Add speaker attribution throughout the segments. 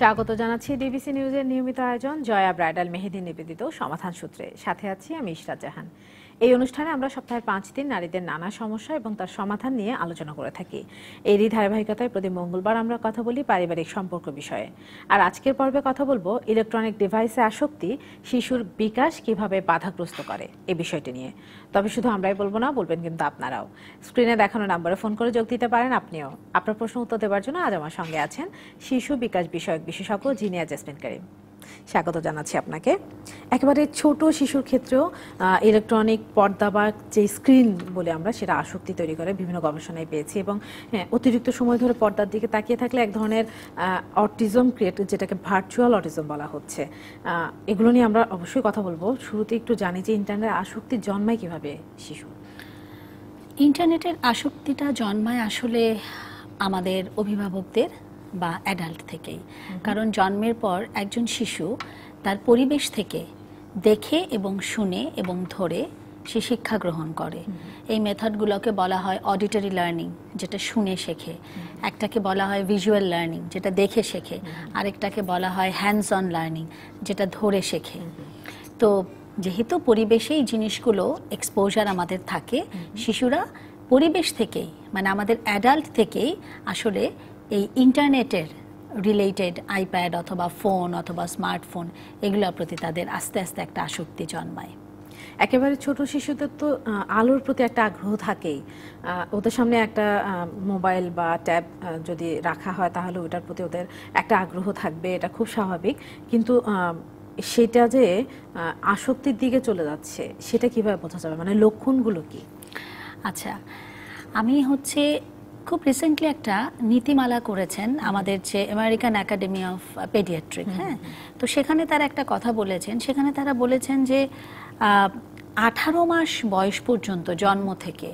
Speaker 1: স্বাগত জানাচ্ছি ডিবিসি নিউজের নিয়মিত আয়োজন। জয়া ব্রাইডাল মেহেদি নিবেদিত সমাধান সূত্রে। সাথে আছি আমি ইশরাত জাহান। এই অনুষ্ঠানে আমরা সপ্তাহে পাঁচ দিন নারীদের নানা সমস্যা এবং তার সমাধান নিয়ে আলোচনা করে থাকি। এরই ধারাবাহিকতায় প্রতি মঙ্গলবার আমরা কথা বলি পারিবারিক সম্পর্ক বিষয়ে। আর আজকের পর্বে কথা বলব ইলেকট্রনিক ডিভাইসে আসক্তি, শিশুর বিকাশ কীভাবে বাধাগ্রস্ত করে এ বিষয়টি নিয়ে। তবে শুধু আমরাই বলব না, বলবেন কিন্তু আপনারাও। স্ক্রিনে দেখানো নাম্বারে ফোন করে যোগ দিতে পারেন আপনিও। আপনার প্রশ্ন উত্তর দেওয়ার জন্য আজ আমার সঙ্গে আছেন শিশু বিকাশ বিষয়ক বিশেষজ্ঞ জিনিয়া জেসমিন করিম। স্বাগত জানাচ্ছি আপনাকে। একেবারে ছোট শিশুর ক্ষেত্রেও ইলেকট্রনিক পর্দা বা যে স্ক্রিন বলে আমরা সেটা আসক্তি তৈরি করে বিভিন্ন গবেষণায় পেয়েছি এবং অতিরিক্ত সময় ধরে পর্দার দিকে তাকিয়ে থাকলে এক ধরনের অটিজম ক্রিয়েট যেটাকে ভার্চুয়াল অটিজম বলা হচ্ছে। এগুলো নিয়ে আমরা অবশ্যই কথা বলব। শুরুতে একটু জানি যে ইন্টারনেট আসক্তি জন্মায় কীভাবে শিশু?
Speaker 2: ইন্টারনেটের আসক্তিটা জন্মায় আসলে আমাদের অভিভাবকদের। বা অ্যাডাল্ট থেকেই। কারণ জন্মের পর একজন শিশু তার পরিবেশ থেকে দেখে এবং শুনে এবং ধরে সে শিক্ষা গ্রহণ করে। এই মেথডগুলোকে বলা হয় অডিটরি লার্নিং যেটা শুনে শেখে। একটাকে বলা হয় ভিজুয়াল লার্নিং যেটা দেখে শেখে। আরেকটাকে বলা হয় হ্যান্ডস অন লার্নিং যেটা ধরে শেখে। তো যেহেতু পরিবেশে এই জিনিসগুলো এক্সপোজার আমাদের থাকে শিশুরা পরিবেশ থেকেই মানে আমাদের অ্যাডাল্ট থেকেই আসলে এই ইন্টারনেটের রিলেটেড আইপ্যাড অথবা ফোন অথবা স্মার্টফোন এগুলোর প্রতি তাদের আস্তে আস্তে একটা আসক্তি জন্মায়।
Speaker 1: একেবারে ছোট শিশুদের তো আলোর প্রতি একটা আগ্রহ থাকেই। ওদের সামনে একটা মোবাইল বা ট্যাব যদি রাখা হয় তাহলে ওটার প্রতি ওদের একটা আগ্রহ থাকবে এটা খুব স্বাভাবিক। কিন্তু সেটা যে আসক্তির দিকে চলে যাচ্ছে সেটা কীভাবে বোঝা যাবে? মানে লক্ষণগুলো কি?
Speaker 2: আচ্ছা আমি হচ্ছে খুব রিসেন্টলি একটা নীতিমালা করেছেন আমাদের যে আমেরিকান একাডেমি অফ পেডিয়াট্রিক হ্যাঁ? তো সেখানে তারা একটা কথা বলেছেন। সেখানে তারা বলেছেন যে আঠারো মাস বয়স পর্যন্ত জন্ম থেকে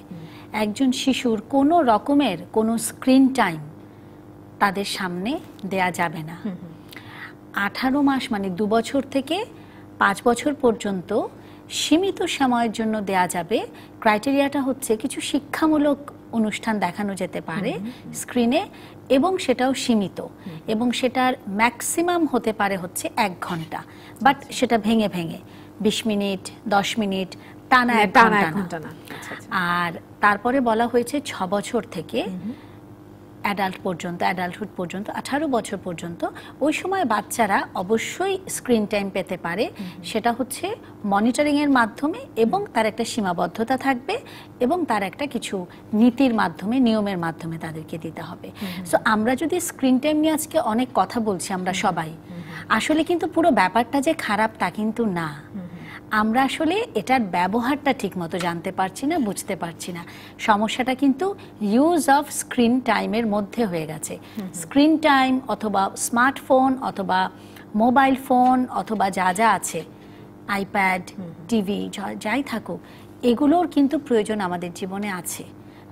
Speaker 2: একজন শিশুর কোনো রকমের কোনো স্ক্রিন টাইম তাদের সামনে দেয়া যাবে না। আঠারো মাস মানে দু বছর থেকে পাঁচ বছর পর্যন্ত সীমিত সময়ের জন্য দেয়া যাবে। ক্রাইটেরিয়াটা হচ্ছে কিছু শিক্ষামূলক অনুষ্ঠান দেখানো যেতে পারে স্ক্রিনে এবং সেটাও সীমিত এবং সেটার ম্যাক্সিমাম হতে পারে হচ্ছে এক ঘণ্টা। বাট সেটা ভেঙে ভেঙে বিশ মিনিট দশ মিনিট টানা এক ঘণ্টা না।
Speaker 1: আচ্ছা, আচ্ছা।
Speaker 2: আর তারপরে বলা হয়েছে ছ বছর থেকে অ্যাডাল্ট পর্যন্ত অ্যাডাল্টহুড পর্যন্ত আঠারো বছর পর্যন্ত ওই সময় বাচ্চারা অবশ্যই স্ক্রিন টাইম পেতে পারে। সেটা হচ্ছে মনিটরিংয়ের মাধ্যমে এবং তার একটা সীমাবদ্ধতা থাকবে এবং তার একটা কিছু নীতির মাধ্যমে নিয়মের মাধ্যমে তাদেরকে দিতে হবে। সো আমরা যদি স্ক্রিন টাইম নিয়ে আজকে অনেক কথা বলছি আমরা সবাই আসলে কিন্তু পুরো ব্যাপারটা যে খারাপ তা কিন্তু না। আমরা আসলে এটার ব্যবহারটা ঠিকমতো জানতে পারছি না বুঝতে পারছি না। সমস্যাটা কিন্তু ইউজ অফ স্ক্রিন টাইমের মধ্যে হয়ে গেছে। স্ক্রিন টাইম অথবা স্মার্টফোন অথবা মোবাইল ফোন অথবা যা যা আছে আইপ্যাড টিভি যাই থাকুক এগুলোর কিন্তু প্রয়োজন আমাদের জীবনে আছে।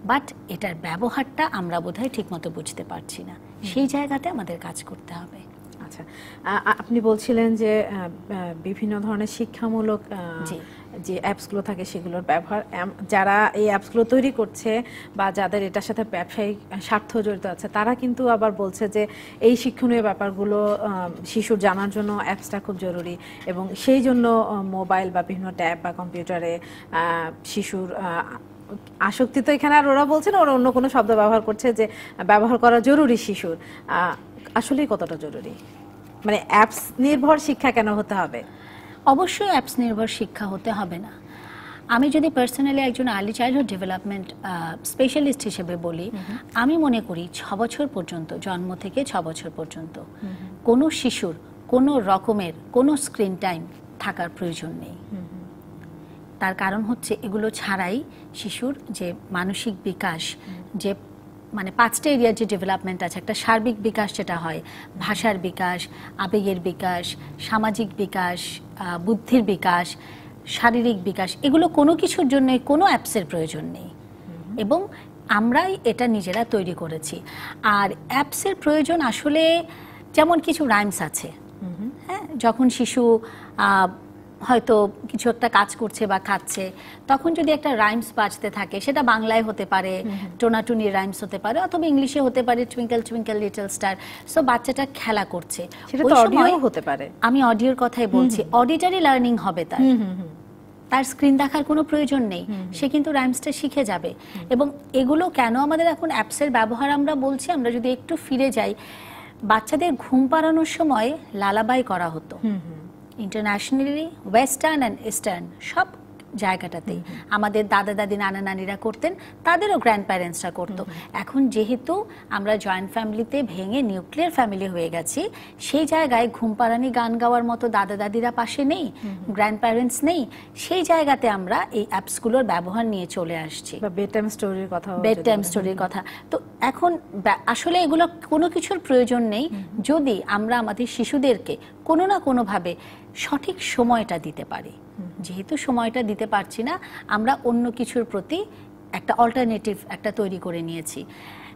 Speaker 2: বাট এটার ব্যবহারটা আমরা বোধহয় ঠিকমতো বুঝতে পারছি না। সেই জায়গাতে আমাদের কাজ করতে হবে।
Speaker 1: আচ্ছা আপনি বলছিলেন যে বিভিন্ন ধরনের শিক্ষামূলক যে অ্যাপসগুলো থাকে সেগুলোর ব্যবহার যারা এই অ্যাপসগুলো তৈরি করছে বা যাদের এটার সাথে ব্যবসায়িক স্বার্থ জড়িত আছে তারা কিন্তু আবার বলছে যে এই শিক্ষণীয় ব্যাপারগুলো শিশুর জানার জন্য অ্যাপসটা খুব জরুরি এবং সেই জন্য মোবাইল বা বিভিন্ন ট্যাব বা কম্পিউটারে শিশুর আসক্তি তো এখানে আর ওরা বলছে না ওরা অন্য কোনো শব্দ ব্যবহার করছে যে ব্যবহার করা জরুরি শিশুর। আসলেই কতটা জরুরি? মানে অ্যাপস নির্ভর শিক্ষা কেন হতে হবে?
Speaker 2: অবশ্যই অ্যাপস নির্ভর শিক্ষা হতে হবে না। আমি যদি পার্সোনালি একজন আর্লি চাইল্ডহুড ডেভেলপমেন্ট স্পেশালিস্ট হিসেবে বলি আমি মনে করি ছ বছর পর্যন্ত জন্ম থেকে ছ বছর পর্যন্ত কোনো শিশুর কোনো রকমের কোনো স্ক্রিন টাইম থাকার প্রয়োজন নেই। তার কারণ হচ্ছে এগুলো ছাড়াই শিশুর যে মানসিক বিকাশ যে মানে পাঁচটা এরিয়ার যে ডেভেলপমেন্ট আছে একটা সার্বিক বিকাশ যেটা হয় ভাষার বিকাশ আবেগের বিকাশ সামাজিক বিকাশ বুদ্ধির বিকাশ শারীরিক বিকাশ এগুলো কোনো কিছুর জন্য কোনো অ্যাপসের প্রয়োজন নেই। এবং আমরাই এটা নিজেরা তৈরি করেছি। আর অ্যাপসের প্রয়োজন আসলে যেমন কিছু রাইমস আছে। হ্যাঁ যখন শিশু হয়তো কিছু একটা কাজ করছে বা খাচ্ছে তখন যদি একটা রাইমস বাজতে থাকে সেটা বাংলায় হতে পারে টোনাটুনি রাইমস হতে পারে অথবা ইংলিশে হতে পারে twinkle twinkle little star so বাচ্চাটা খেলা করছে।
Speaker 1: সেটা তো অডিও হতে পারে।
Speaker 2: আমি অডিওর কথাই বলছি অডিটারি লার্নিং হবে তার। তার স্ক্রিন দেখার কোনো প্রয়োজন নেই সে কিন্তু রাইমসটা শিখে যাবে। এবং এগুলো কেন আমাদের এখন অ্যাপসের ব্যবহার আমরা বলছি আমরা যদি একটু ফিরে যাই বাচ্চাদের ঘুম পাড়ানোর সময় লালাবাই করা হতো। ইন্টারন্যাশনালি ওয়েস্টার্ন অ্যান্ড ইস্টার্ন সব জায়গাটাতেই। আমাদের দাদা দাদি নানা নানিরা করতেন তাদেরও গ্র্যান্ড প্যারেন্টসরা করতো এখন যেহেতু আমরা জয়েন্ট ফ্যামিলিতে ভেঙে নিউক্লিয়ার ফ্যামিলি হয়ে গেছি সেই জায়গায় ঘুম পাড়ানি গান গাওয়ার মতো দাদা দাদিরা পাশে নেই গ্র্যান্ড প্যারেন্টস নেই সেই জায়গাতে আমরা এই অ্যাপসগুলোর ব্যবহার নিয়ে চলে আসছি।
Speaker 1: বা বেড টাইম স্টোরির কথা
Speaker 2: বেড টাইম স্টোরির কথা। তো এখন আসলে এগুলো কোনো কিছুর প্রয়োজন নেই। যদি আমরা আমাদের শিশুদেরকে কোনো না কোনোভাবে সঠিক সময়টা দিতে পারি। যেহেতু সময়টা দিতে পারছি না আমরা অন্য কিছুর প্রতি একটা অল্টারনেটিভ একটা তৈরি করে নিয়েছি।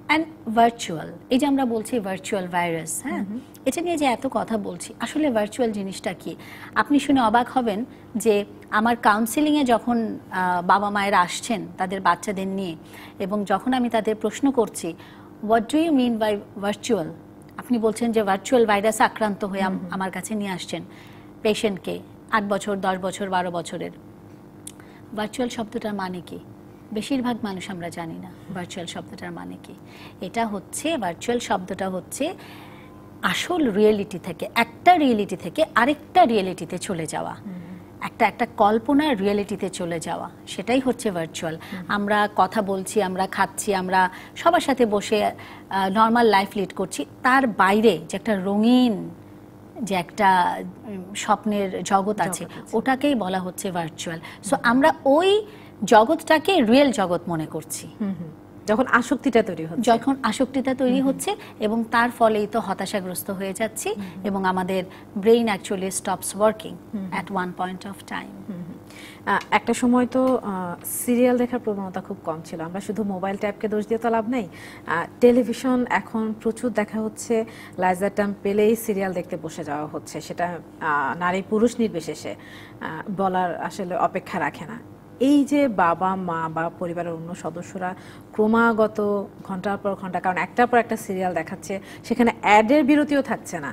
Speaker 2: অ্যান্ড ভার্চুয়াল এই যে আমরা বলছি ভার্চুয়াল ভাইরাস হ্যাঁ? এটা নিয়ে যে এত কথা বলছি আসলে ভার্চুয়াল জিনিসটা কি? আপনি শুনে অবাক হবেন যে আমার কাউন্সিলিংয়ে যখন বাবা মায়েরা আসছেন তাদের বাচ্চাদের নিয়ে এবং যখন আমি তাদের প্রশ্ন করছি what do you mean by virtual আপনি বলছেন যে ভার্চুয়াল ভাইরাস আক্রান্ত হয়ে আমার কাছে নিয়ে আসছেন। পেশেন্টকে আট বছর দশ বছর বারো বছরের। ভার্চুয়াল শব্দটার মানে কি? বেশিরভাগ মানুষ আমরা জানি না ভার্চুয়াল শব্দটার মানে কি। এটা হচ্ছে ভার্চুয়াল শব্দটা হচ্ছে আসল রিয়েলিটি থেকে একটা রিয়েলিটি থেকে আরেকটা রিয়েলিটিতে চলে যাওয়া। একটা একটা কল্পনার রিয়েলিটিতে চলে যাওয়া। সেটাই হচ্ছে ভার্চুয়াল আমরা কথা বলছি আমরা খাচ্ছি আমরা সবার সাথে বসে নর্মাল লাইফ লিড করছি। তার বাইরে যে একটা রঙিন যে একটা স্বপ্নের জগৎ আছে ওটাকেই বলা হচ্ছে ভার্চুয়াল সো আমরা ওই জগৎটাকে রিয়েল জগৎ মনে করছি।
Speaker 1: যখন আসক্তিটা তৈরি হচ্ছে।
Speaker 2: যখন আসক্তিটা তৈরি হচ্ছে এবং তার ফলেই তো হতাশাগ্রস্ত হয়ে যাচ্ছি এবং আমাদের brain actually stops working at one point of time
Speaker 1: একটা সময় তো সিরিয়াল দেখার প্রবণতা খুব কম ছিল। আমরা শুধু মোবাইল ট্যাবকে দোষ দিয়ে তো লাভ নেই। টেলিভিশন এখন প্রচুর দেখা হচ্ছে। লাইজার টাইম পেলেই সিরিয়াল দেখতে বসে যাওয়া হচ্ছে। সেটা নারী পুরুষ নির্বিশেষে বলার আসলে অপেক্ষা রাখে না। এই যে বাবা, মা বা পরিবারের অন্য সদস্যরা ক্রমাগত ঘণ্টার পর ঘণ্টা, কারণ একটার পর একটা সিরিয়াল দেখাচ্ছে, সেখানে অ্যাডের বিরতিও থাকছে না।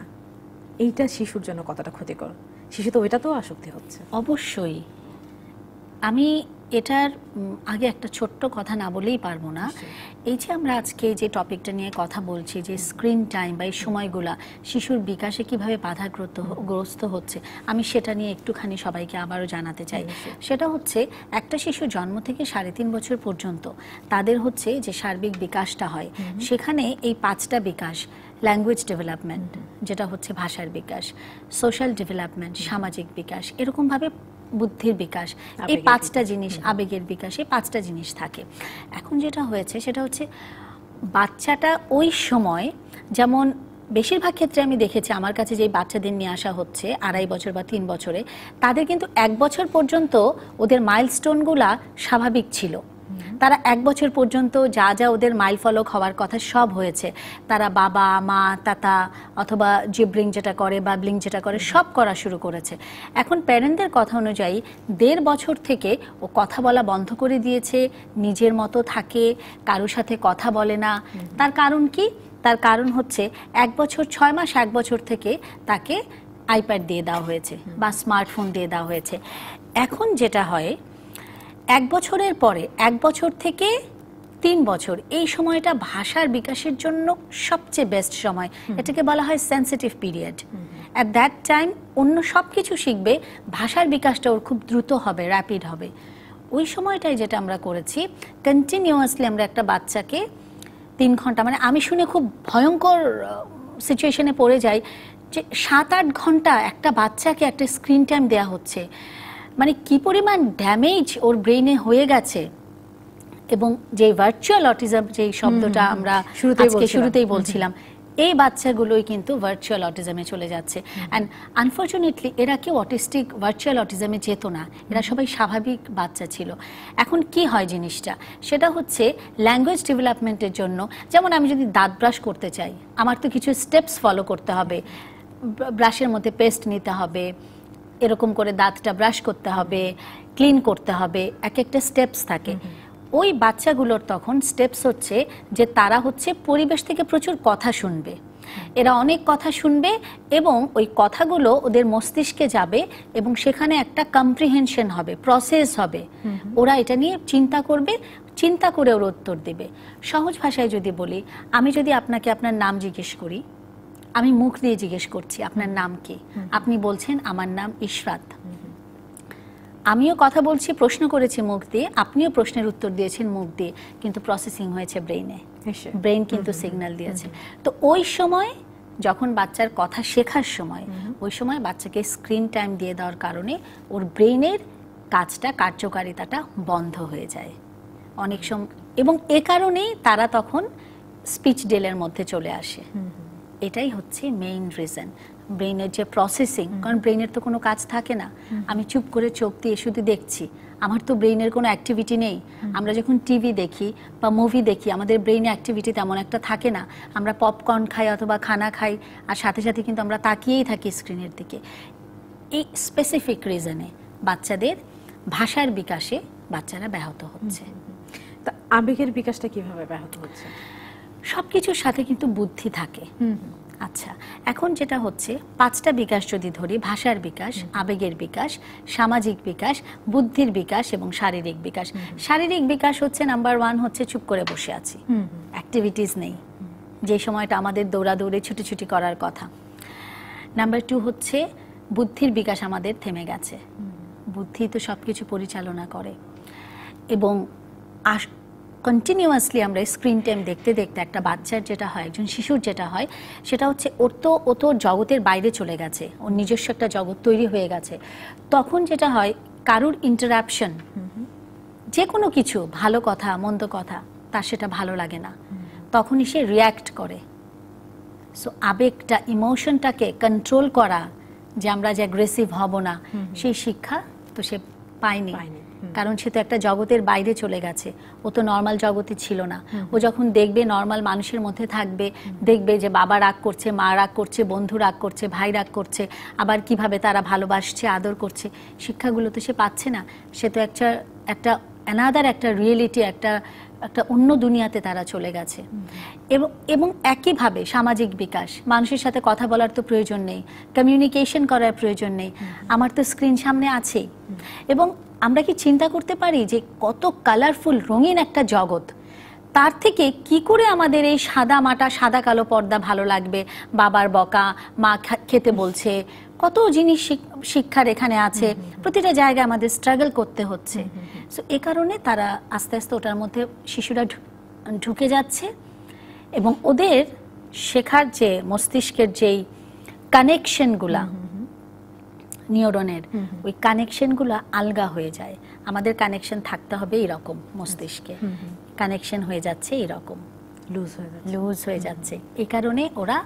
Speaker 1: এইটা শিশুর জন্য কতটা ক্ষতিকর? শিশু তো ওইটাতেও আসক্তি হচ্ছে।
Speaker 2: অবশ্যই। আমি এটার আগে একটা ছোট্ট কথা না বলেই পারব না। এই যে আমরা আজকে যে টপিকটা নিয়ে কথা বলছি যে স্ক্রিন টাইম বা এই সময়গুলা শিশুর বিকাশে কীভাবে বাধাগ্রস্ত গ্রস্ত হচ্ছে আমি সেটা নিয়ে একটুখানি সবাইকে আবারও জানাতে চাই। সেটা হচ্ছে একটা শিশু জন্ম থেকে সাড়ে তিন বছর পর্যন্ত তাদের হচ্ছে যে সার্বিক বিকাশটা হয়। সেখানে এই পাঁচটা বিকাশ ল্যাঙ্গুয়েজ ডেভেলপমেন্ট যেটা হচ্ছে ভাষার বিকাশ সোশ্যাল ডেভেলপমেন্ট সামাজিক বিকাশ এরকমভাবে বুদ্ধির বিকাশ এই পাঁচটা জিনিস আবেগের বিকাশ এই পাঁচটা জিনিস থাকে। এখন যেটা হয়েছে সেটা হচ্ছে বাচ্চাটা ওই সময় যেমন বেশিরভাগ ক্ষেত্রে আমি দেখেছি আমার কাছে যে বাচ্চাদের নিয়ে আসা হচ্ছে আড়াই বছর বা তিন বছরে তাদের কিন্তু এক বছর পর্যন্ত ওদের মাইলস্টোনগুলা স্বাভাবিক ছিল। তারা এক বছর পর্যন্ত যা যা ওদের মাইল ফলক হওয়ার কথা সব হয়েছে। তারা বাবা, মা, তাতা অথবা জিব্রিং যেটা করে বা ব্লিং যেটা করে সব করা শুরু করেছে। এখন প্যারেন্টদের কথা অনুযায়ী দেড় বছর থেকে ও কথা বলা বন্ধ করে দিয়েছে, নিজের মতো থাকে, কারোর সাথে কথা বলে না। তার কারণ কি? তার কারণ হচ্ছে এক বছর, ছয় মাস এক বছর থেকে তাকে আইপ্যাড দিয়ে দেওয়া হয়েছে বা স্মার্টফোন দিয়ে দেওয়া হয়েছে। এখন যেটা হয় এক বছরের পরে এক বছর থেকে তিন বছর এই সময়টা ভাষার বিকাশের জন্য সবচেয়ে বেস্ট সময়। এটাকে বলা হয় sensitive period at that time অন্য সব কিছু শিখবে ভাষার বিকাশটা ওর খুব দ্রুত হবে র্যাপিড হবে। ওই সময়টাই যেটা আমরা করেছি কন্টিনিউয়াসলি আমরা একটা বাচ্চাকে তিন ঘণ্টা মানে আমি শুনে খুব ভয়ঙ্কর সিচুয়েশনে পড়ে যাই যে সাত আট ঘণ্টা একটা বাচ্চাকে একটা স্ক্রিন টাইম দেওয়া হচ্ছে। মানে কি পরিমাণ ড্যামেজ ওর ব্রেইনে হয়ে গেছে? এবং যে ভার্চুয়াল অটিজম যে শব্দটা আমরা আজকে। শুরুতেই বলছিলাম এই বাচ্চাগুলোই কিন্তু ভার্চুয়াল অটিজমে চলে যাচ্ছে। অ্যান্ড আনফর্চুনেটলি এরা কেউ অটিস্টিক ভার্চুয়াল অটিজমে যেত না। এরা সবাই স্বাভাবিক বাচ্চা ছিল। এখন কি হয় জিনিসটা? সেটা হচ্ছে ল্যাঙ্গুয়েজ ডেভেলপমেন্টের জন্য যেমন আমি যদি দাঁত ব্রাশ করতে চাই আমার তো কিছু স্টেপস ফলো করতে হবে। ব্রাশের মধ্যে পেস্ট নিতে হবে। এরকম করে দাঁতটা ব্রাশ করতে হবে ক্লিন করতে হবে এক একটা স্টেপস থাকে ওই বাচ্চাগুলোর তখন স্টেপস হচ্ছে যে তারা হচ্ছে পরিবেশ থেকে প্রচুর কথা শুনবে। এরা অনেক কথা শুনবে এবং ওই কথাগুলো ওদের মস্তিষ্কে যাবে এবং সেখানে একটা কম্প্রিহেনশন হবে প্রসেস হবে। ওরা এটা নিয়ে চিন্তা করবে চিন্তা করে ওর উত্তর দেবে। সহজ ভাষায় যদি বলি আমি যদি আপনাকে আপনার নাম জিজ্ঞেস করি আমি মুখ দিয়ে জিজ্ঞেস করছি আপনার নাম কি? আপনি বলছেন আমার নাম ইশরাত। আমিও কথা বলছি প্রশ্ন করেছি মুখ দিয়ে আপনিও প্রশ্নের উত্তর দিয়েছেন মুখ দিয়ে কিন্তু প্রসেসিং হয়েছে ব্রেইনে ব্রেইন কিন্তু সিগন্যাল দিয়েছে। তো ওই সময় যখন বাচ্চার কথা শেখার সময় ওই সময় বাচ্চাকে স্ক্রিন টাইম দিয়ে দেওয়ার কারণে ওর ব্রেইনের কাজটা কার্যকারিতাটা বন্ধ হয়ে যায়। অনেক সময় এবং এ কারণেই তারা তখন স্পিচ ডেলের মধ্যে চলে আসে। এটাই হচ্ছে মেইন রিজন ব্রেনের যে প্রসেসিং কারণ ব্রেনের তো কোনো কাজ থাকে না। আমি চুপ করে চোখ দিয়ে শুধু দেখছি। আমার তো ব্রেনের কোনো অ্যাক্টিভিটি নেই। আমরা যখন টিভি দেখি বা মুভি দেখি আমাদের ব্রেনে অ্যাক্টিভিটি তেমন একটা থাকে না। আমরা পপকর্ন খাই অথবা খানা খাই আর সাথে সাথে কিন্তু আমরা তাকিয়েই থাকি স্ক্রিনের দিকে। এই স্পেসিফিক রিজনে বাচ্চাদের ভাষার বিকাশে বাচ্চারা ব্যাহত হচ্ছে।
Speaker 1: তা আবেগের বিকাশটা কীভাবে ব্যাহত হচ্ছে?
Speaker 2: সবকিছুর সাথে কিন্তু বুদ্ধি থাকে। আচ্ছা এখন যেটা হচ্ছে পাঁচটা বিকাশ যদি ধরি ভাষার বিকাশ আবেগের বিকাশ সামাজিক বিকাশ বুদ্ধির বিকাশ এবং শারীরিক বিকাশ। শারীরিক বিকাশ হচ্ছে নাম্বার ওয়ান হচ্ছে চুপ করে বসে আছি। অ্যাক্টিভিটিস নেই। যে সময়টা আমাদের দৌড়াদৌড়ি ছুটি করার কথা। নাম্বার টু হচ্ছে বুদ্ধির বিকাশ আমাদের থেমে গেছে। বুদ্ধি তো সব কিছু পরিচালনা করে। এবং কন্টিনিউয়াসলি আমরা স্ক্রিন টাইম দেখতে দেখতে একটা বাচ্চার যেটা হয় একজন শিশুর যেটা হয় সেটা হচ্ছে ওর তো ও তো জগতের বাইরে চলে গেছে ওর নিজস্ব একটা জগৎ তৈরি হয়ে গেছে। তখন যেটা হয় কারুর ইন্টারাপশন যে কোনো কিছু ভালো কথা মন্দ কথা তার সেটা ভালো লাগে না। তখনই সে রিয়্যাক্ট করে। সো আবেগটা ইমোশনটাকে কন্ট্রোল করা যে আমরা যে অ্যাগ্রেসিভ হব না সেই শিক্ষা তো সে পায়নি।
Speaker 1: পায়নি,
Speaker 2: কারণ সে তো একটা জগতের বাইরে চলে গেছে। ও তো নর্মাল জগতে ছিল না। ও যখন দেখবে নর্মাল মানুষের মধ্যে থাকবে দেখবে যে বাবা রাগ করছে মা রাগ করছে বন্ধু রাগ করছে ভাই রাগ করছে আবার কীভাবে তারা ভালোবাসছে আদর করছে শিক্ষাগুলো তো সে পাচ্ছে না। সে তো একটা একটা অ্যানাদার একটা রিয়েলিটি একটা একটা অন্য দুনিয়াতে তারা চলে গেছে। এবং এবং একইভাবে সামাজিক বিকাশ, মানুষের সাথে কথা বলার তো প্রয়োজন নেই কমিউনিকেশন করার প্রয়োজন নেই, আমার তো স্ক্রিন সামনে আছেই এবং আমরা কি চিন্তা করতে পারি যে কত কালারফুল রঙিন একটা জগৎ, তার থেকে কি করে আমাদের এই সাদা মাটা, সাদা কালো পর্দা ভালো লাগবে? বাবার বকা, মা খেতে বলছে কত জিনিস শিক্ষার এখানে আছে। প্রতিটা জায়গায় আমাদের স্ট্রাগল করতে হচ্ছে। সো এ কারণে তারা আস্তে আস্তে ওটার মধ্যে শিশুরা ঢুকে যাচ্ছে এবং ওদের শেখার যে মস্তিষ্কের যেই কানেকশনগুলা নিউরনের ওই কানেকশনগুলো আলগা হয়ে যায়। আমাদের কানেকশন থাকতে হবে এরকম মস্তিষ্কে। কানেকশন হয়ে যাচ্ছে এরকম
Speaker 1: লুজ হয়ে যাচ্ছে।
Speaker 2: লুজ হয়ে যাচ্ছে। এই কারণে ওরা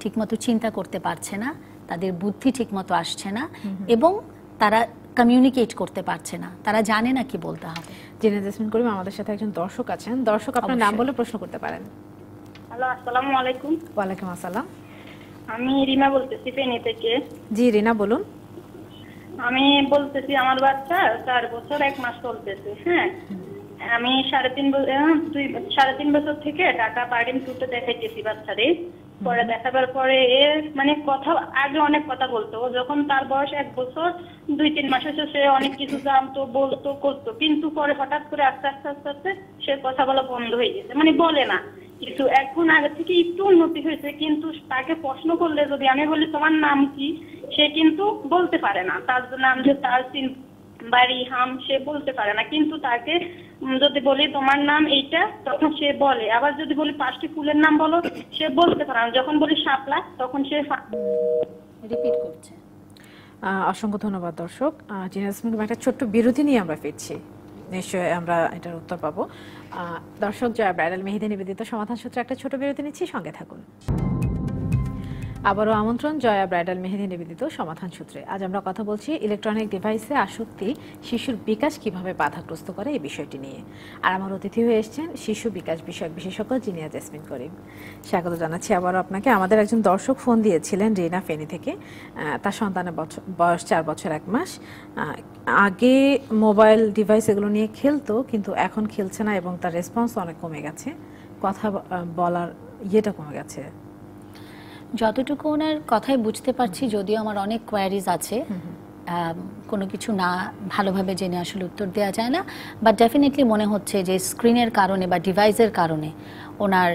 Speaker 2: ঠিকমতো চিন্তা করতে পারছে না। তাদের বুদ্ধি ঠিকমতো আসছে না এবং তারা কমিউনিকেট করতে পারছে না। তারা জানে না কি বলতে হবে।
Speaker 1: জেনে জেসমিন করিম আমাদের সাথে একজন দর্শক আছেন। দর্শক আপনার নাম বলে প্রশ্ন করতে পারেন।
Speaker 3: হ্যালো আসসালামু আলাইকুম।
Speaker 1: ওয়ালাইকুম আসসালাম।
Speaker 3: আমি রিমা বলতেছি ফেনী থেকে।
Speaker 1: জি রিনা বলুন।
Speaker 3: আমি বলতেছি আমার বাচ্চা চার বছর এক মাস চলতেছে হ্যাঁ? আমি সাড়ে তিন ব- আহ, সাড়ে তিন বছর থেকে টাকা পার্টিন টুতে দেখাইতেছি বাচ্চারে পরে দেখাবার পরে এ মানে কথা, আগে অনেক কথা বলতো। যখন তার বয়স এক বছর, দুই, তিন মাস হচ্ছে সে অনেক কিছু জানতো, বলতো, করতো। কিন্তু পরে হঠাৎ করে আস্তে আস্তে আস্তে আস্তে সে কথা বলা বন্ধ হয়ে গেছে। মানে বলে না। কিন্তু এখন আগে থেকে একটু উন্নতি হয়েছে, কিন্তু তাকে প্রশ্ন করলে যদি আমি বলি, তোমার নাম কি? সে কিন্তু বলতে পারে না। তার নাম যে তার বাড়ি হাম সে বলতে পারে না। কিন্তু তাকে যদি বলি তোমার নাম এইটা তখন সে বলে। আবার যদি বলি পাঁচটি ফুলের নাম বলো সে বলতে পারে না। যখন বলি শাপলা তখন সে
Speaker 2: রিপিট করছে।
Speaker 1: অসংখ্য ধন্যবাদ দর্শক। আহ, জিনা জেসমিন করিম, একটা ছোট্ট বিরতি নিয়ে আমরা ফিরছি। নিশ্চয়ই আমরা এটার উত্তর পাবো। দর্শক জয়া ব্রাইডাল মেহেদি নিবেদিত সমাধান সূত্রে একটা ছোট বিরতি নিচ্ছি। সঙ্গে থাকুন। আবারও আমন্ত্রণ, জয়া ব্রাইডাল মেহেদি নিবেদিত সমাধান সূত্রে। আজ আমরা কথা বলছি ইলেকট্রনিক ডিভাইসে আসক্তি, শিশুর বিকাশ কীভাবে বাধাগ্রস্ত করে এই বিষয়টি নিয়ে। আর আমার অতিথি হয়ে এসেছেন শিশু বিকাশ বিষয়ক বিশেষজ্ঞ জিনিয়া জেসমিন করিম। স্বাগত জানাচ্ছি আবারও আপনাকে। আমাদের একজন দর্শক ফোন দিয়েছিলেন রিনা ফেনী থেকে। তার সন্তানের বয়স চার বছর এক মাস। আগে মোবাইল ডিভাইস এগুলো নিয়ে খেলতো, কিন্তু এখন খেলছে না এবং তার রেসপন্স অনেক কমে গেছে। কথা বলার ইয়েটা কমে গেছে।
Speaker 2: যতটুকু ওনার কথাই বুঝতে পারছি যদিও আমার অনেক কোয়ারিজ আছে কোনো কিছু না ভালোভাবে জেনে আসলে উত্তর দেওয়া যায় না। বাট ডেফিনেটলি মনে হচ্ছে যে স্ক্রিনের কারণে বা ডিভাইসের কারণে ওনার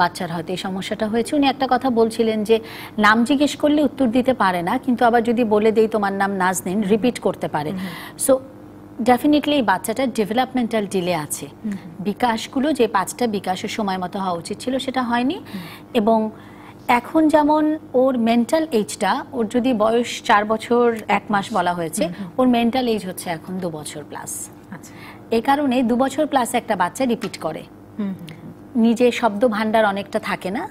Speaker 2: বাচ্চার হয়তো এই সমস্যাটা হয়েছে। উনি একটা কথা বলছিলেন যে নাম জিজ্ঞেস করলে উত্তর দিতে পারে না কিন্তু আবার যদি বলে দেই তোমার নাম নাজনিন রিপিট করতে পারে। সো ডেফিনেটলি এই বাচ্চাটার ডেভেলপমেন্টাল ডিলে আছে। বিকাশগুলো যে পাঁচটা বিকাশের সময় মতো হওয়া উচিত ছিল সেটা হয়নি এবং এখন যেমন ওর মেন্টাল এজটা ওর যদি বয়স চার বছর এক মাস বলা হয়েছে ওর মেন্টাল এজ হচ্ছে এখন দু বছর প্লাস
Speaker 1: আচ্ছা।
Speaker 2: এই কারণে দু বছর প্লাস একটা বাচ্চা রিপিট করে।
Speaker 1: হুম
Speaker 2: নিজে শব্দ ভান্ডার অনেকটা থাকে না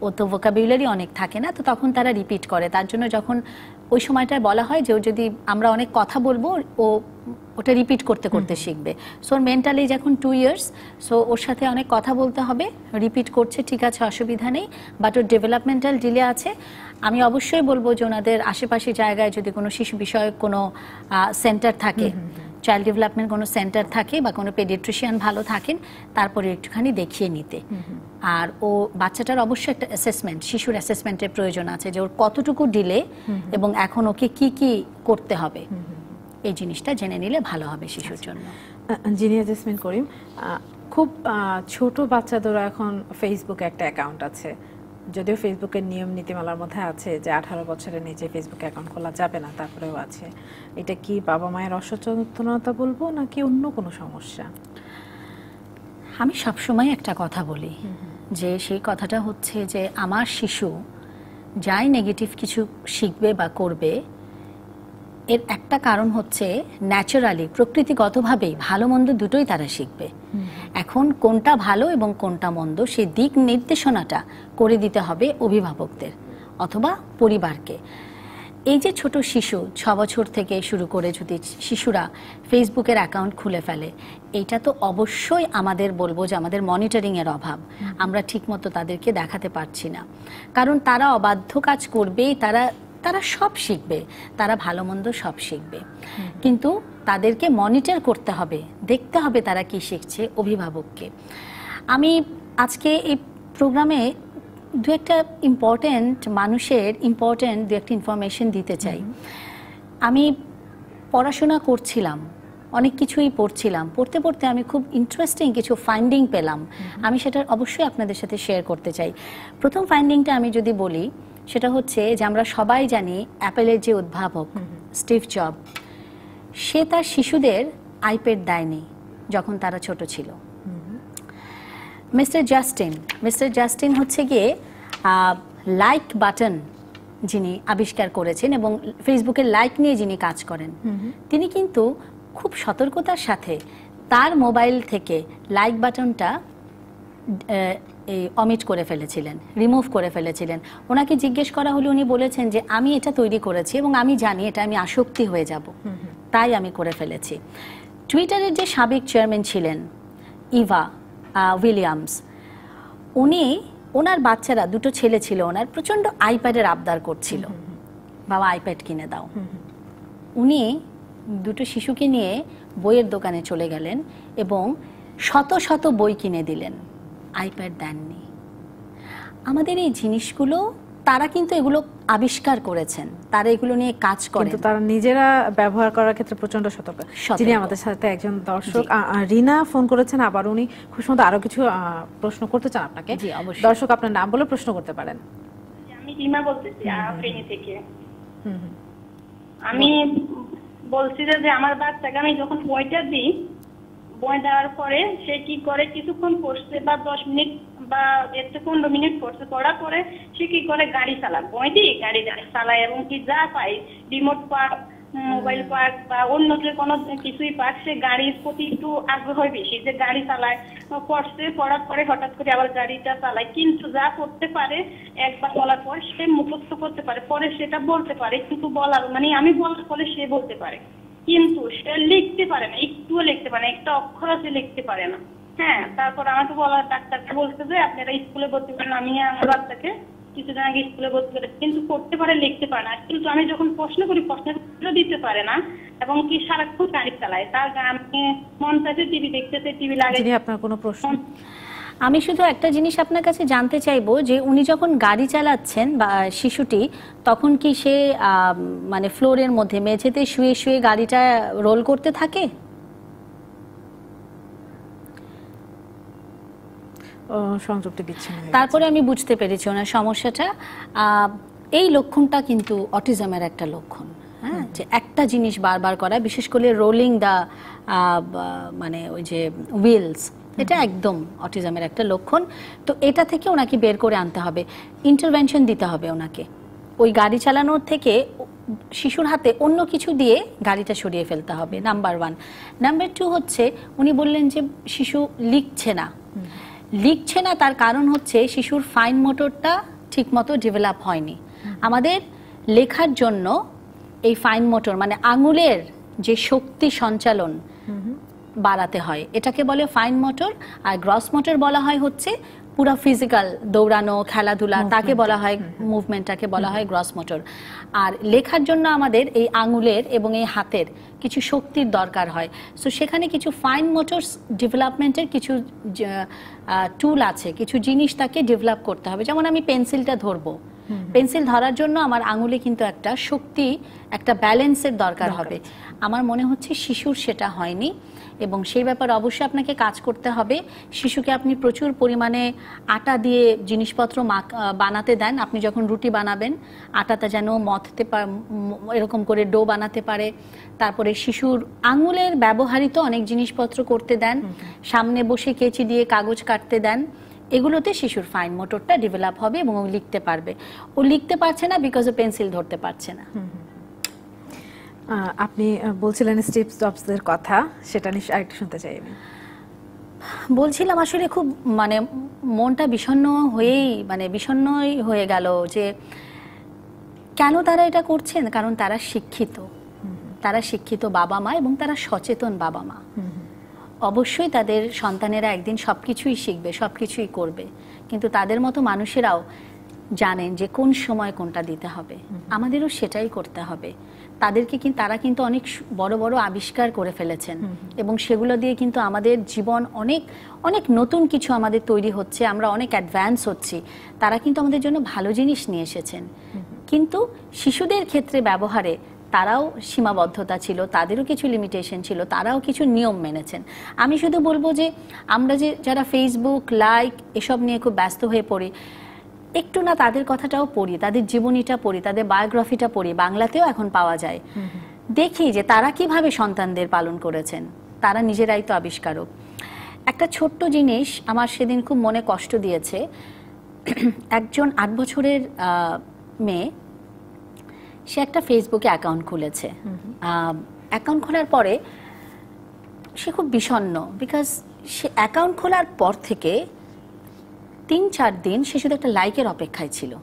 Speaker 2: ও তো ভোকাবুলারি অনেক থাকে না তো তখন তারা রিপিট করে। তার জন্য যখন ওই সময়টায় বলা হয় যে ও যদি আমরা অনেক কথা বলব ও ওটা রিপিট করতে করতে শিখবে। সো ওর মেন্টাল এজ এখন টু ইয়ার্স সো ওর সাথে অনেক কথা বলতে হবে রিপিট করছে ঠিক আছে অসুবিধা নেই বাট ওর ডেভেলপমেন্টাল ডিলে আছে। আমি অবশ্যই বলব যে ওনাদের আশেপাশে জায়গায় যদি কোনো শিশু বিষয়ক কোনো সেন্টার থাকে চাইল্ড ডেভেলপমেন্ট কোনো সেন্টার থাকে বা কোনো পেডিয়াট্রিশিয়ান ভালো থাকেন তারপরে একটুখানি দেখিয়ে নিতে। আর ও বাচ্চাটার অবশ্যই একটা অ্যাসেসমেন্ট শিশুর অ্যাসেসমেন্টের প্রয়োজন আছে যে ওর কতটুকু ডিলে এবং এখন ওকে কি কি করতে হবে। এই জিনিসটা জেনে নিলে ভালো হবে শিশুর জন্য।
Speaker 1: জিনিয়া জেসমিন করিম খুব ছোট বাচ্চাদেরও এখন ফেসবুকে একটা অ্যাকাউন্ট আছে। যদিও ফেসবুকের নিয়ম নীতিমালার মধ্যে আছে যে আঠারো বছরের নিচে ফেসবুক অ্যাকাউন্ট খোলা যাবে না তারপরেও আছে। এটা কি বাবা মায়ের অসচেতনতা বলব নাকি অন্য কোনো সমস্যা?
Speaker 2: আমি সবসময় একটা কথা বলি যে সেই কথাটা হচ্ছে যে আমার শিশু যাই নেগেটিভ কিছু শিখবে বা করবে এর একটা কারণ হচ্ছে ন্যাচারালি প্রকৃতিগতভাবেই ভালো মন্দ দুটোই তারা শিখবে। এখন কোনটা ভালো এবং কোনটা মন্দ সেই দিক নির্দেশনাটা করে দিতে হবে অভিভাবকদের অথবা পরিবারকে। এই যে ছোট শিশু ছ বছর থেকে শুরু করে যদি শিশুরা ফেসবুকের অ্যাকাউন্ট খুলে ফেলে এইটা তো অবশ্যই আমাদের বলব যে আমাদের মনিটরিং এর অভাব আমরা ঠিকমতো তাদেরকে দেখাতে পারছি না। কারণ তারা অবাধ্য কাজ করবেই তারা তারা সব শিখবে তারা ভালো মন্দ সব শিখবে। কিন্তু তাদেরকে মনিটর করতে হবে দেখতে হবে তারা কি শিখছে অভিভাবককে। আমি আজকে এই প্রোগ্রামে দু একটা ইম্পর্ট্যান্ট মানুষের ইম্পর্ট্যান্ট দু একটা ইনফরমেশন দিতে চাই। আমি পড়াশোনা করছিলাম অনেক কিছুই পড়ছিলাম। পড়তে পড়তে আমি খুব ইন্টারেস্টিং কিছু ফাইন্ডিং পেলাম। আমি সেটা অবশ্যই আপনাদের সাথে শেয়ার করতে চাই। প্রথম ফাইন্ডিংটা আমি যদি বলি সেটা হচ্ছে যে আমরা সবাই জানি অ্যাপেলের যে উদ্ভাবক স্টিভ জব সে তার শিশুদের আইপ্যাড দেয়নি যখন তারা ছোট ছিল। মিস্টার জাস্টিন মিস্টার জাস্টিন হচ্ছে গিয়ে লাইক বাটন যিনি আবিষ্কার করেছেন এবং ফেসবুকের লাইক নিয়ে যিনি কাজ করেন তিনি কিন্তু খুব সতর্কতার সাথে তার মোবাইল থেকে লাইক বাটনটা এই অমিট করে ফেলেছিলেন রিমুভ করে ফেলেছিলেন। ওনাকে জিজ্ঞেস করা হলে উনি বলেছেন যে আমি এটা তৈরি করেছি এবং আমি জানি এটা আমি আসক্তি হয়ে যাব। তাই আমি করে ফেলেছি। টুইটারের যে সাবেক চেয়ারম্যান ছিলেন ইভা উইলিয়ামস উনি ওনার বাচ্চারা দুটো ছেলে ছিল ওনার প্রচণ্ড আইপ্যাডের আবদার করছিল। বাবা আইপ্যাড কিনে দাও। উনি দুটো শিশুকে নিয়ে বইয়ের দোকানে চলে গেলেন এবং শত শত বই কিনে দিলেন। আইপ্যাড দেননি। আমাদের এই জিনিসগুলো তারা কিন্তু এগুলো আবিষ্কার করেছেন। তারা এগুলো নিয়ে কাজ করেন।
Speaker 1: কিন্তু তারা নিজেরা ব্যবহার করার ক্ষেত্রে প্রচণ্ড সতর্ক। যিনি আমাদের সাথে একজন দর্শক রিনা ফোন করেছেন আবার উনি খুব সুন্দর আরও কিছু প্রশ্ন করতে চান আপনাকে।
Speaker 2: অবশ্যই।
Speaker 1: দর্শক আপনার নাম বলে প্রশ্ন করতে পারেন।
Speaker 3: আমি রিমা বলতেছি ফেনী থেকে। আমি বলছি যে যে আমার বাচ্চাকে আমি যখন বইটা দিই বই দেওয়ার পরে সে কি করে? কিছুক্ষণ পড়ছে বা দশ মিনিট বা এর থেকে পনেরো মিনিট পড়ছে পড়ার পরে সে কি করে? গাড়ি চালায়। বই দিই গাড়ি চালায় এবং কি যা পাই রিমোট পার্ক মোবাইল পাক বা অন্য যে কোনো কিছুই পাক, সে গাড়ির প্রতি একটু আগ্রহ বেশি যে গাড়ি চালায়। পড়ছে পড়ার পরে হঠাৎ করে আবার গাড়িটা চালায়। কিন্তু যা করতে পারে, একবার বলার পর সে মুখস্থ করতে পারে, পরে সেটা বলতে পারে। কিন্তু বলার মানে আমি বলার পরে সে বলতে পারে। কিন্তু সে লিখতে পারে না একটুও লিখতে পারে না একটা অক্ষর সে লিখতে পারে না। হ্যাঁ তারপর আমাকে বলা ডাক্তারকে বলতে যে আপনারা স্কুলে ভর্তি করেন আমি আমার বাচ্চাকে কিছুদিন আগে স্কুলে ভর্তি করেছি। কিন্তু করতে পারে লিখতে পারে না। কিন্তু আমি যখন প্রশ্ন করি প্রশ্নের উত্তর দিতে পারে না এবং কি সারাক্ষণ গাড়ি চালায়। তার আমি মন চাইছে টিভি দেখতেছে টিভি লাগে
Speaker 1: আপনার কোনো প্রশ্ন?
Speaker 2: আমি শুধু একটা জিনিস আপনার কাছে জানতে চাইব যে উনি যখন গাড়ি চালাচ্ছেন বা শিশুটি তখন কি সে মানে ফ্লোরের মধ্যে মেঝেতে শুয়ে শুয়ে গাড়িটা রোল করতে থাকে?
Speaker 1: সংযুক্তি বিচ্ছিন্ন
Speaker 2: তারপরে আমি বুঝতে পেরেছি ওনার সমস্যাটা। এই লক্ষণটা কিন্তু অটিজমের একটা লক্ষণ হ্যাঁ? যে একটা জিনিস বারবার করা বিশেষ করে রোলিং দা মানে ওই যে হুইলস এটা একদম অটিজমের একটা লক্ষণ। তো এটা থেকে ওনাকে বের করে আনতে হবে। ইন্টারভেনশন দিতে হবে ওনাকে। ওই গাড়ি চালানোর থেকে শিশুর হাতে অন্য কিছু দিয়ে গাড়িটা সরিয়ে ফেলতে হবে নাম্বার ওয়ান নাম্বার টু হচ্ছে, উনি বললেন যে শিশু লিখছে না। লিখছে না তার কারণ হচ্ছে শিশুর ফাইন মোটরটা ঠিকমতো ডেভেলপ হয়নি। আমাদের লেখার জন্য এই ফাইন মোটর মানে আঙুলের যে শক্তি সঞ্চালন বাড়াতে হয়। এটাকে বলে ফাইন মোটর আর গ্রস মোটর বলা হয় হচ্ছে পুরো ফিজিক্যাল দৌড়ানো খেলাধুলা তাকে বলা হয় মুভমেন্টটাকে বলা হয় গ্রস মোটর আর লেখার জন্য আমাদের এই আঙুলের এবং এই হাতের কিছু শক্তির দরকার হয়। সো সেখানে কিছু ফাইন মোটরস ডেভেলপমেন্টের কিছু টুল আছে। কিছু জিনিস তাকে ডেভেলপ করতে হবে। যেমন আমি পেন্সিলটা ধরবো। পেন্সিল ধরার জন্য আমার আঙুলে কিন্তু একটা শক্তি একটা ব্যালেন্সের দরকার হবে। আমার মনে হচ্ছে শিশুর সেটা হয়নি। এবং সেই ব্যাপারে অবশ্যই আপনাকে কাজ করতে হবে। শিশুকে আপনি প্রচুর পরিমাণে আটা দিয়ে জিনিসপত্র বানাতে দেন। আপনি যখন রুটি বানাবেন আটাটা যেন মথতে এরকম করে ডো বানাতে পারে। তারপরে শিশুর আঙুলের ব্যবহারিত অনেক জিনিসপত্র করতে দেন। সামনে বসে কেচি দিয়ে কাগজ কাটতে দেন। এগুলোতে শিশুর ফাইন মোটরটা ডেভেলপ হবে এবং ও লিখতে পারবে। ও লিখতে পারছে না বিকজ ও পেন্সিল ধরতে পারছে না।
Speaker 1: আপনি বলছিলেন স্টিভ জবসের কথা, সেটা নিশ্চয়ই আরেকটু শুনতে চাই আমি।
Speaker 2: বলছিলাম আসলে খুব মানে মনটা বিষণ্ণ হয়েই মানে বিষণ্ণই হয়ে গেল যে কেন তারা এটা করছেন? কারণ তারা শিক্ষিত। তারা শিক্ষিত বাবা মা এবং তারা সচেতন বাবা মা। অবশ্যই তাদের সন্তানেরা একদিন সব কিছুই শিখবে সব কিছুই করবে। কিন্তু তাদের মতো মানুষেরাও জানেন যে কোন সময় কোনটা দিতে হবে। আমাদেরও সেটাই করতে হবে। তাদেরকে কিন্তু তারা কিন্তু অনেক বড় বড় আবিষ্কার করে ফেলেছেন। এবং সেগুলো দিয়ে কিন্তু আমাদের জীবন অনেক অনেক নতুন কিছু আমাদের তৈরি হচ্ছে আমরা অনেক অ্যাডভান্স হচ্ছি। তারা কিন্তু আমাদের জন্য ভালো জিনিস নিয়ে এসেছেন। কিন্তু শিশুদের ক্ষেত্রে ব্যবহারে তারাও সীমাবদ্ধতা ছিল তাদেরও কিছু লিমিটেশন ছিল তারাও কিছু নিয়ম মেনেছেন। আমি শুধু বলব যে আমরা যে যারা ফেসবুক লাইক এসব নিয়ে খুব ব্যস্ত হয়ে পড়ি একটু না তাদের কথাটাও পড়ি তাদের জীবনীটা পড়ি তাদের বায়োগ্রাফিটা পড়ি বাংলাতেও এখন পাওয়া যায়। দেখি যে তারা কীভাবে সন্তানদের পালন করেছেন তারা নিজেরাই তো আবিষ্কারক। একটা ছোট্ট জিনিস আমার সেদিন খুব মনে কষ্ট দিয়েছে। একজন আট বছরের মেয়ে সে একটা ফেসবুকে অ্যাকাউন্ট খুলেছে। অ্যাকাউন্ট খোলার পরে সে খুব বিষণ্ণ বিকজ সে অ্যাকাউন্ট খোলার পর থেকে তিন চার দিন সে শুধু একটা লাইকের অপেক্ষায় ছিল।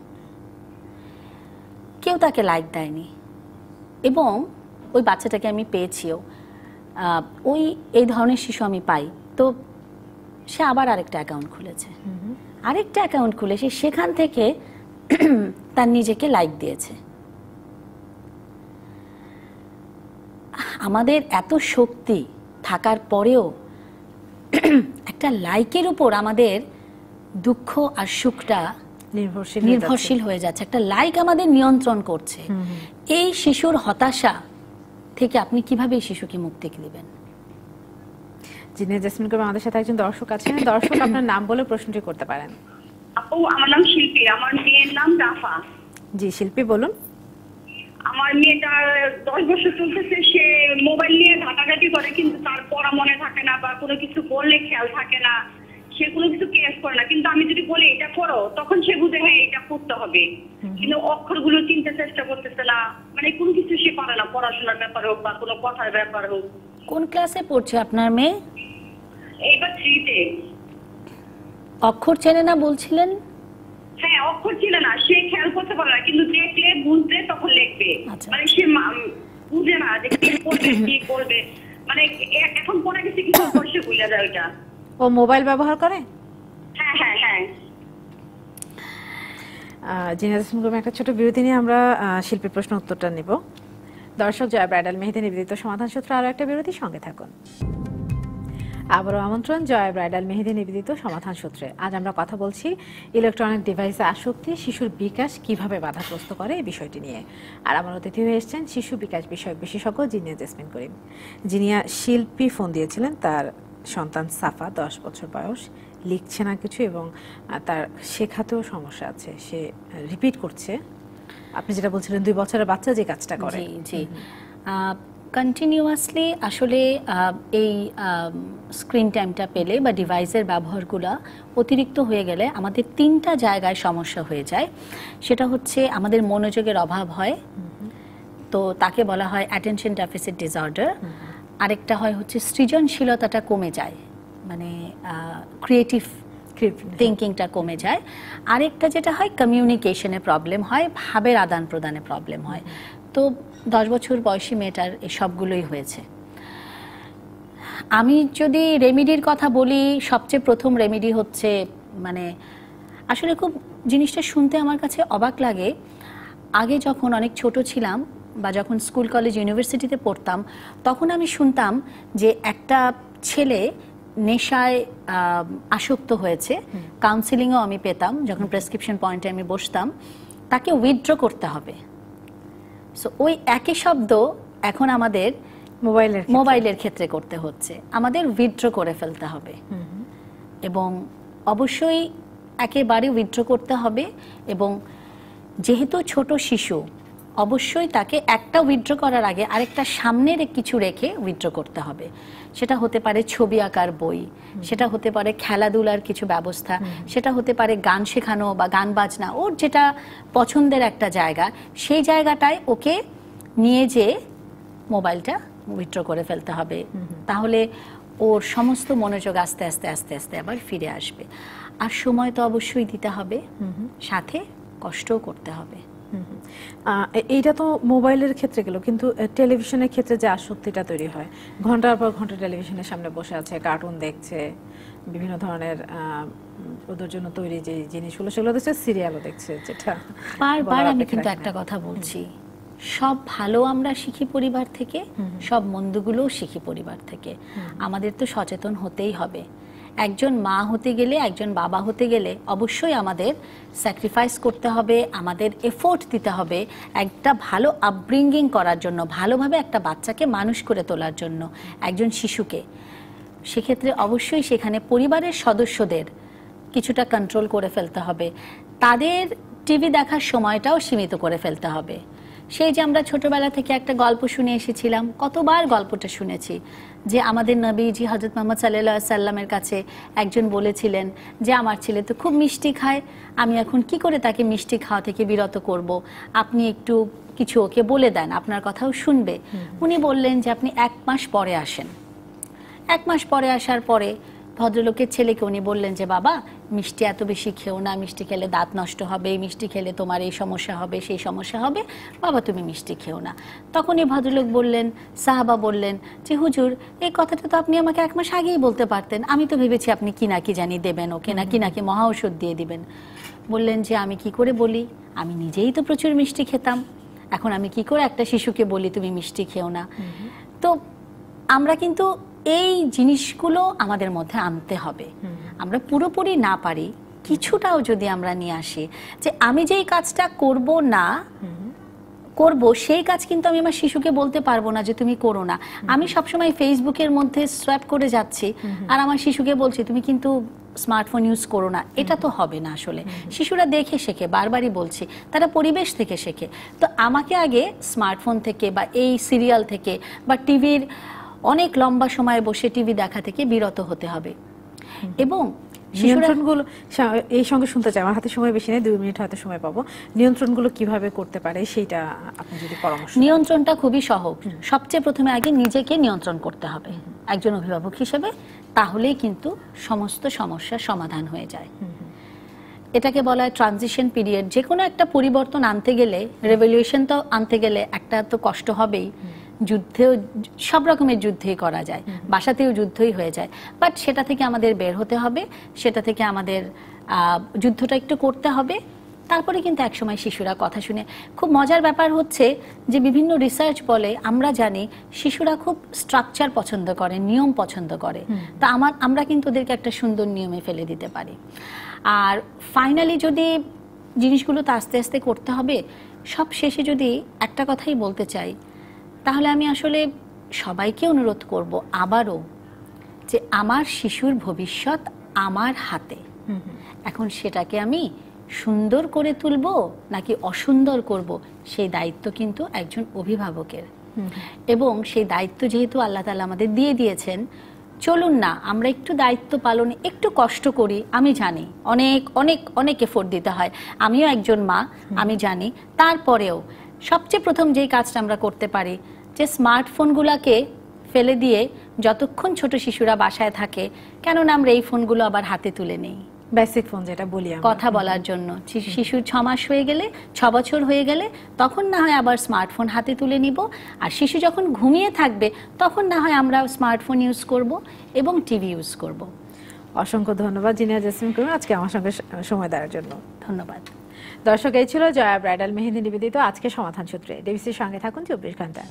Speaker 2: কেউ তাকে লাইক দেয়নি। এবং ওই বাচ্চাটাকে আমি পেয়েছিও। ওই, এই ধরনের শিশু আমি পাই। তো সে আবার আরেকটা অ্যাকাউন্ট খুলেছে। আরেকটা অ্যাকাউন্ট খুলে সে সেখান থেকে তার নিজেকে লাইক দিয়েছে। আমাদের এত শক্তি থাকার পরেও একটা লাইকের উপর আমাদের দুঃখ আর সুখটা
Speaker 1: নির্ভরশীল হয়ে যাচ্ছে।
Speaker 2: নির্ভরশীল হয়ে যাচ্ছে। একটা লাইক আমাদের নিয়ন্ত্রণ করছে। এই শিশুর হতাশা থেকে আপনি কীভাবে এই শিশুকে মুক্তি দিবেন?
Speaker 1: জিনিয়া জেসমিন কবির আমাদের সাথে একজন দর্শক আছেন। দর্শক আপনার নাম বলে প্রশ্নটি করতে পারেন।
Speaker 3: আপু আমার নাম শিল্পী। আমার মেয়ের নাম রাফা।
Speaker 1: জি শিল্পী বলুন।
Speaker 3: আমার মেয়েটার দশ বছর চলতেছে। সে মোবাইল নিয়ে ঘাটাঘাটি করে কিন্তু তার পড়া মনে থাকে না বা কোনো কিছু বললে খেয়াল থাকে না।
Speaker 4: সে কোনো কিছু কেয়ার করে না। কিন্তু আমি যদি বলি এটা করো তখন সে বুঝে হ্যাঁ এটা করতে হবে। কিন্তু অক্ষরগুলো চিনতে চেষ্টা করতেছে না। মানে কোনো কিছু সে পারে না পড়াশোনার ব্যাপারে হোক বা কোনো কথার ব্যাপারে হোক।
Speaker 2: কোন ক্লাসে পড়ছে আপনার মেয়ে?
Speaker 4: এইবার থ্রিতে
Speaker 2: অক্ষর চেনে না বলছিলেন?
Speaker 4: হ্যাঁ অক্ষর ছিল না। সে খেয়াল করতে পারে না কিন্তু দেখলে বুঝতে তখন লিখবে।
Speaker 2: আচ্ছা।
Speaker 4: মানে সে বুঝে না যে কি করবে কি করবে। মানে এখন পড়ে গেছে কিছু পর সে ভুলে যায় ওইটা।
Speaker 1: ও মোবাইল ব্যবহার করে?
Speaker 4: হ্যাঁ হ্যাঁ হ্যাঁ।
Speaker 1: ইসলাম একটা ছোট বিরতি নিয়ে আমরা শিল্পী প্রশ্ন উত্তরটা নিব। দর্শক জয়া ব্রাইডাল মেহেদি নিবেদিত সমাধান সূত্র আরও একটা বিরতি সঙ্গে থাকুন। আবারও আমন্ত্রণ জয় ব্রাইডাল মেহেদি নিবেদিত সমাধান সূত্রে। আজ আমরা কথা বলছি ইলেকট্রনিক ডিভাইসে আসক্তি শিশুর বিকাশ কীভাবে বাধাগ্রস্ত করে এই বিষয়টি নিয়ে। আর আমার অতিথি হয়ে এসেছেন শিশু বিকাশ বিষয়ক বিশেষজ্ঞ জিনিয়া জেসমিন করিম। জিনিয়া শিল্পী ফোন দিয়েছিলেন তার সন্তান সাফা দশ বছর বয়স লিখছে না কিছু এবং তার শেখাতেও সমস্যা আছে। সে রিপিট করছে। আপনি যেটা বলছিলেন দুই বছরের বাচ্চা যে কাজটা করে।
Speaker 2: জি। জি কন্টিনিউয়াসলি আসলে এই স্ক্রিন টাইমটা পেলে বা ডিভাইসের ব্যবহারগুলো অতিরিক্ত হয়ে গেলে আমাদের তিনটা জায়গায় সমস্যা হয়ে যায়। সেটা হচ্ছে আমাদের মনোযোগের অভাব হয়। তো তাকে বলা হয় অ্যাটেনশন ডেফিসিট ডিসঅর্ডার আরেকটা হয় হচ্ছে সৃজনশীলতাটা কমে যায় মানে ক্রিয়েটিভ থিঙ্কিংটা কমে যায়। আরেকটা যেটা হয় কমিউনিকেশনে প্রবলেম হয়, ভাবের আদান প্রদানে প্রবলেম হয়। তো দশ বছর বয়সী মেয়েটার এসবগুলোই হয়েছে। আমি যদি রেমিডির কথা বলি, সবচেয়ে প্রথম রেমিডি হচ্ছে মানে আসলে খুব জিনিসটা শুনতে আমার কাছে অবাক লাগে। আগে যখন অনেক ছোট ছিলাম বা যখন স্কুল কলেজ ইউনিভার্সিটিতে পড়তাম তখন আমি শুনতাম যে একটা ছেলে নেশায় আসক্ত হয়েছে। কাউন্সিলিংও আমি পেতাম। যখন প্রেসক্রিপশন পয়েন্টে আমি বসতাম তাকে উইথড্র করতে হবে। সো ওই একই শব্দ এখন আমাদের
Speaker 1: মোবাইলের
Speaker 2: মোবাইলের ক্ষেত্রে করতে হচ্ছে। আমাদের উইথড্র করে ফেলতে হবে। এবং অবশ্যই একেবারে উইথড্র করতে হবে। এবং যেহেতু ছোট শিশু অবশ্যই তাকে একটা উইথড্র করার আগে আরেকটা সামনের কিছু রেখে উইথড্র করতে হবে। সেটা হতে পারে ছবি আঁকার বই সেটা হতে পারে খেলাধুলার কিছু ব্যবস্থা সেটা হতে পারে গান শেখানো বা গান বাজনা ওর যেটা পছন্দের একটা জায়গা সেই জায়গাটায় ওকে নিয়ে যেয়ে মোবাইলটা উইথড্র করে ফেলতে হবে। তাহলে ওর সমস্ত মনোযোগ আস্তে আস্তে আস্তে আস্তে আবার ফিরে আসবে। আর সময় তো অবশ্যই দিতে হবে। সাথে কষ্টও করতে হবে।
Speaker 1: এইটা তো মোবাইলের ক্ষেত্রে গেল কিন্তু টেলিভিশনের ক্ষেত্রে যে আসক্তিটা তৈরি হয় ঘণ্টার পর ঘণ্টা টেলিভিশনের সামনে বসে আছে কার্টুন দেখছে বিভিন্ন ধরনের ওদের জন্য তৈরি যে জিনিসগুলো সেগুলো দেখছে সিরিয়ালও দেখছে যেটা
Speaker 2: বারবার আমি কিন্তু একটা কথা বলছি সব ভালো আমরা শিখি পরিবার থেকে সব মন্দগুলোও শিখি পরিবার থেকে আমাদের তো সচেতন হতেই হবে। একজন মা হতে গেলে, একজন বাবা হতে গেলে অবশ্যই আমাদের স্যাক্রিফাইস করতে হবে, আমাদের এফোর্ট দিতে হবে একটা ভালো আপব্রিঙ্গিং করার জন্য, ভালোভাবে একটা বাচ্চাকে মানুষ করে তোলার জন্য, একজন শিশুকে। সেক্ষেত্রে অবশ্যই সেখানে পরিবারের সদস্যদের কিছুটা কন্ট্রোল করে ফেলতে হবে। তাদের টিভি দেখার সময়টাও সীমিত করে ফেলতে হবে। সেই যে আমরা ছোটবেলা থেকে একটা গল্প শুনে এসেছিলাম, কতবার গল্পটা শুনেছি। যে আমাদের নবীজি হজরত মোহাম্মদ সাল্লাহ সাল্লামের কাছে একজন বলেছিলেন যে আমার ছেলে তো খুব মিষ্টি খায় আমি এখন কি করে তাকে মিষ্টি খাওয়া থেকে বিরত করব? আপনি একটু কিছু ওকে বলে দেন আপনার কথাও শুনবে। উনি বললেন যে আপনি এক মাস পরে আসেন। এক মাস পরে আসার পরে ভদ্রলোকের ছেলেকে উনি বললেন যে বাবা মিষ্টি এত বেশি খেও না মিষ্টি খেলে দাঁত নষ্ট হবে মিষ্টি খেলে তোমার এই সমস্যা হবে সেই সমস্যা হবে বাবা তুমি মিষ্টি খেও না। তখনই ভদ্রলোক বললেন সাহাবা বললেন যে হুজুর এই কথাটা তো আপনি আমাকে এক মাস আগেই বলতে পারতেন। আমি তো ভেবেছি আপনি কি না কি জানি দেবেন ওকে না কি নাকি মহা ঔষধ দিয়ে দিবেন। বললেন যে আমি কি করে বলি? আমি নিজেই তো প্রচুর মিষ্টি খেতাম। এখন আমি কি করে একটা শিশুকে বলি তুমি মিষ্টি খেও না? তো আমরা কিন্তু এই জিনিসগুলো আমাদের মধ্যে আনতে হবে। আমরা পুরোপুরি না পারি কিছুটাও যদি আমরা নিয়ে আসি যে আমি যেই কাজটা করব না করব সেই কাজ কিন্তু আমি আমার শিশুকে বলতে পারব না যে তুমি করো না। আমি সবসময় ফেসবুকের মধ্যে সোয়াপ করে যাচ্ছি আর আমার শিশুকে বলছি তুমি কিন্তু স্মার্টফোন ইউজ করো না। এটা তো হবে না আসলে। শিশুরা দেখে শেখে বারবারই বলছি তারা পরিবেশ থেকে শেখে। তো আমাকে আগে স্মার্টফোন থেকে বা এই সিরিয়াল থেকে বা টিভির অনেক লম্বা সময় বসে টিভি দেখা থেকে বিরত হতে হবে। এবং
Speaker 1: নিয়ন্ত্রণগুলো এই সঙ্গে শুনতে চাই। আমার হাতে সময় বেশি নেই দুই মিনিট হয়তো সময় পাবো। নিয়ন্ত্রণগুলো কীভাবে করতে পারে সেইটা আপনি যদি পরামর্শ
Speaker 2: নিয়ন্ত্রণটা খুবই সহজ। সবচেয়ে প্রথমে আগে নিজেকে নিয়ন্ত্রণ করতে হবে। একজন অভিভাবক হিসেবে তাহলেই কিন্তু সমস্ত সমস্যার সমাধান হয়ে যায়। এটাকে বলা হয় ট্রানজিশন পিরিয়ড যে কোনো একটা পরিবর্তন আনতে গেলে রেভলিউশন তো আনতে গেলে একটা তো কষ্ট হবেই। যুদ্ধেও সব রকমের যুদ্ধই করা যায় বাসাতেও যুদ্ধই হয়ে যায়। বাট সেটা থেকে আমাদের বের হতে হবে সেটা থেকে আমাদের যুদ্ধটা একটু করতে হবে। তারপরে কিন্তু একসময় শিশুরা কথা শুনে। খুব মজার ব্যাপার হচ্ছে যে বিভিন্ন রিসার্চ বলে আমরা জানি শিশুরা খুব স্ট্রাকচার পছন্দ করে নিয়ম পছন্দ করে। তা আমার আমরা কিন্তু ওদেরকে একটা সুন্দর নিয়মে ফেলে দিতে পারি। আর ফাইনালি যদি জিনিসগুলো তো আস্তে আস্তে করতে হবে সব শেষে যদি একটা কথাই বলতে চাই তাহলে আমি আসলে সবাইকে অনুরোধ করব আবারও যে আমার শিশুর ভবিষ্যৎ আমার হাতে। এখন সেটাকে আমি সুন্দর করে তুলবো নাকি অসুন্দর করব সেই দায়িত্ব কিন্তু একজন অভিভাবকের। এবং সেই দায়িত্ব যেহেতু আল্লাহ তালা আমাদের দিয়ে দিয়েছেন চলুন না আমরা একটু দায়িত্ব পালনে একটু কষ্ট করি আমি জানি অনেক অনেক অনেক এফোর্ট দিতে হয়। আমিও একজন মা আমি জানি। তারপরেও সবচেয়ে প্রথম যেই কাজটা আমরা করতে পারি যে স্মার্টফোনগুলোকে ফেলে দিয়ে যতক্ষণ ছোট শিশুরা বাসায় থাকে কেননা আমরা এই ফোনগুলো আবার হাতে তুলে নেই।
Speaker 1: বেসিক ফোন যেটা বলি
Speaker 2: কথা বলার জন্য। শিশুর ছ মাস হয়ে গেলে ছ বছর হয়ে গেলে তখন না হয় আবার স্মার্টফোন হাতে তুলে নিব। আর শিশু যখন ঘুমিয়ে থাকবে তখন না হয় আমরা স্মার্টফোন ইউজ করব এবং টিভি ইউজ করব।
Speaker 1: অসংখ্য ধন্যবাদ জিনিয়া জেসমিন করুন আজকে আমার সঙ্গে সময় দেওয়ার জন্য।
Speaker 2: ধন্যবাদ।
Speaker 1: দর্শক এই ছিল জয়া ব্রাইডাল মেহেদি নিবেদিত আজকে সমাধান সূত্রে। ডিবিসির সঙ্গে থাকুন চব্বিশ ঘণ্টা।